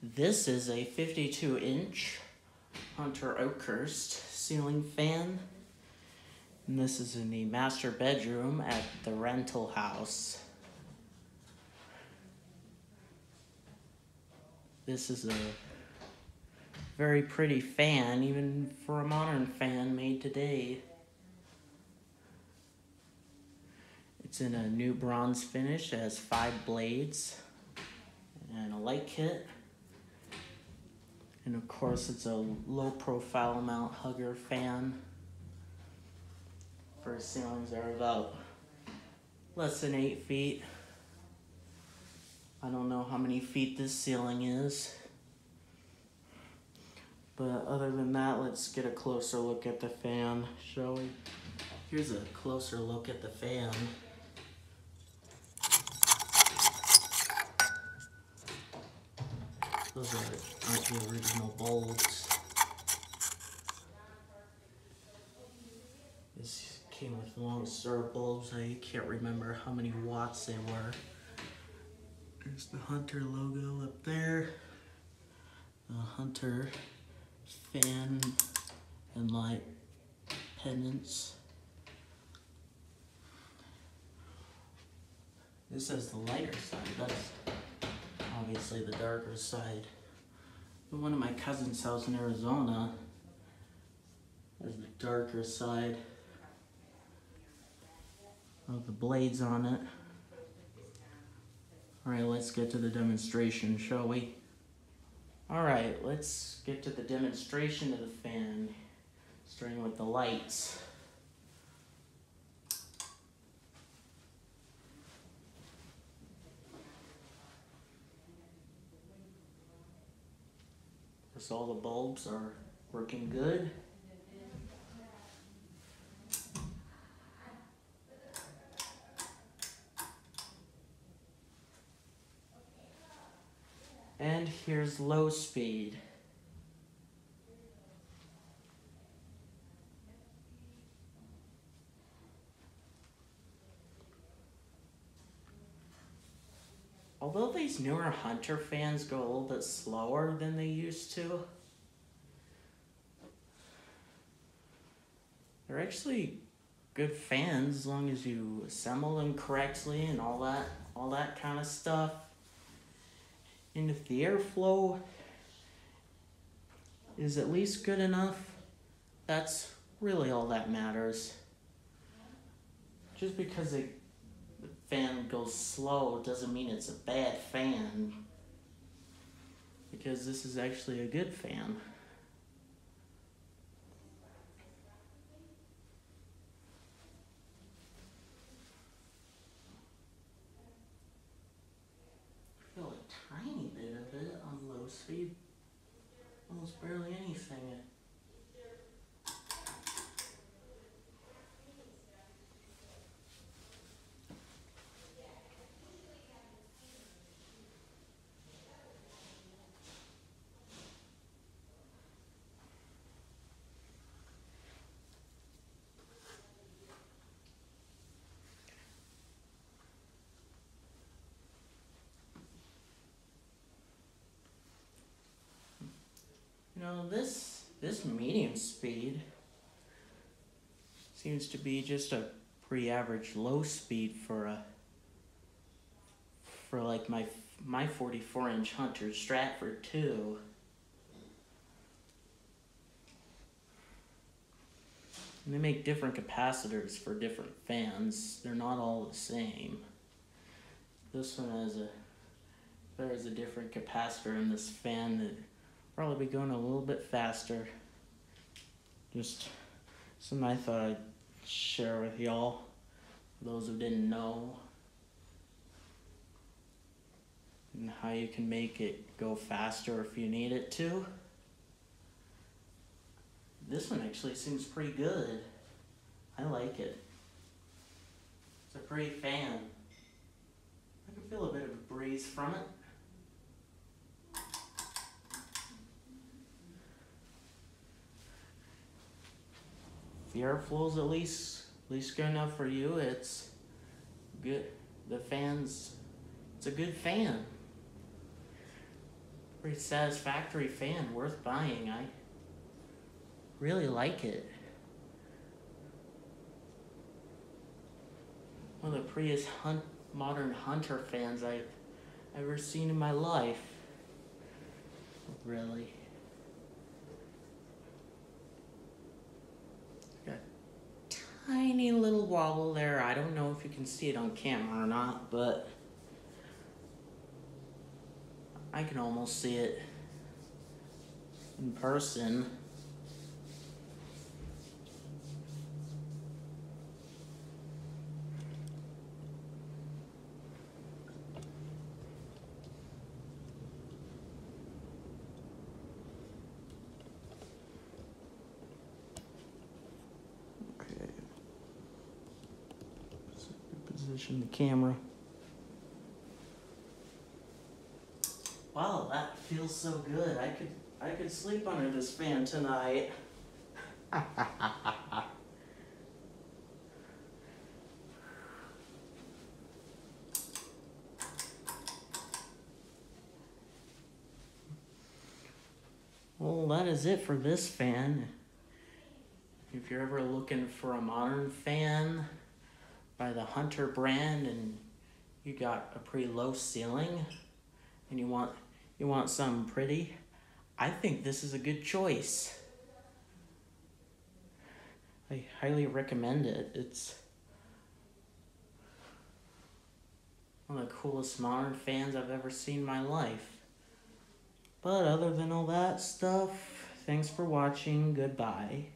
This is a 52 inch Hunter Oakhurst ceiling fan. And this is in the master bedroom at the rental house. This is a very pretty fan, even for a modern fan made today. It's in a new bronze finish, it has five blades and a light kit. And of course, it's a low profile mount hugger fan. For ceilings are about less than eight feet. I don't know how many feet this ceiling is. But other than that, let's get a closer look at the fan, shall we? Here's a closer look at the fan. Those are, aren't the original bulbs. This came with long star bulbs. I can't remember how many watts they were. There's the Hunter logo up there. The Hunter fan and light pendants. This is the lighter side. That's obviously the darker side. But one of my cousin's house in Arizona has the darker side of the blades on it. Alright, let's get to the demonstration, shall we? Alright, let's get to the demonstration of the fan, starting with the lights. So all the bulbs are working good. And here's low speed. Although these newer Hunter fans go a little bit slower than they used to, they're actually good fans as long as you assemble them correctly and all that all that kind of stuff. And if the airflow is at least good enough, that's really all that matters. Just because it fan goes slow doesn't mean it's a bad fan. Because this is actually a good fan. Feel a tiny bit of it on low speed. Almost barely anything. Know, this this medium speed seems to be just a pretty average low speed for a for like my my 44 inch Hunter Stratford 2. And they make different capacitors for different fans. They're not all the same. This one has a there is a different capacitor in this fan that probably be going a little bit faster. Just something I thought I'd share with y'all, those who didn't know, and how you can make it go faster if you need it to. This one actually seems pretty good. I like it. It's a pretty fan. I can feel a bit of a breeze from it. The airflow's at least at least good enough for you, it's good. The fans, it's a good fan. pretty satisfactory fan, worth buying. I really like it. One of the prettiest hunt, modern hunter fans I've ever seen in my life. Really. Got tiny little wobble there. I don't know if you can see it on camera or not, but I can almost see it in person. Position the camera. Wow, that feels so good. I could I could sleep under this fan tonight. well, that is it for this fan. If you're ever looking for a modern fan by the Hunter brand and you got a pretty low ceiling and you want you want something pretty, I think this is a good choice. I highly recommend it. It's one of the coolest modern fans I've ever seen in my life. But other than all that stuff, thanks for watching. Goodbye.